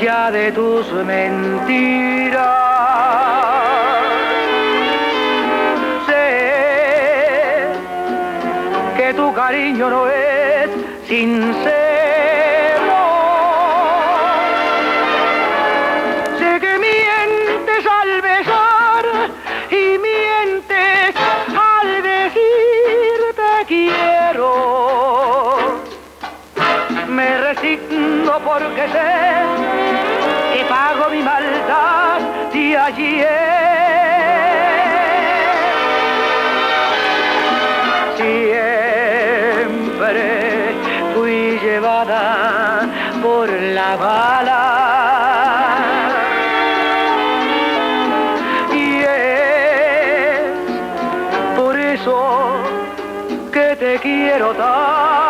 ya de tus mentiras. Sé que tu cariño no es sincero Me resigno porque sé que pago mi maldad de ayer. Siempre fui llevada por la bala. Y es por eso que te quiero tanto.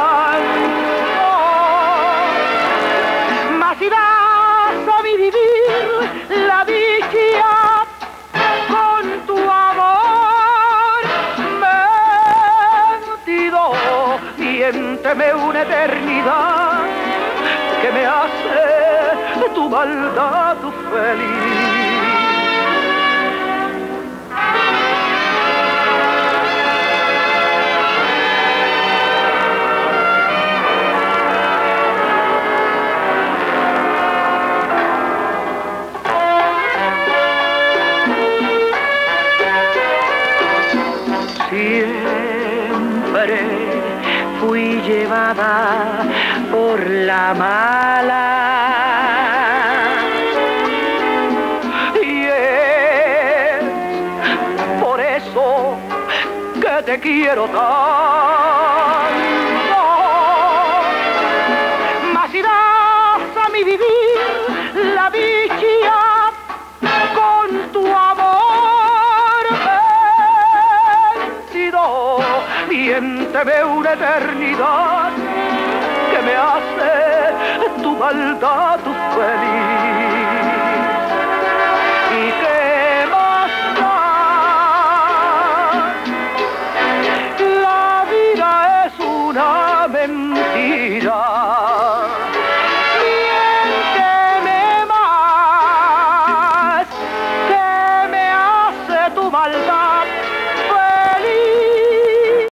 Miénteme una eternidad que me hace tu maldad feliz. Siempre fui llevada por la mala. Y es por eso que te quiero tanto. se una eternidad que me hace tu maldad feliz. ¿Y qué más da? La vida es una mentira.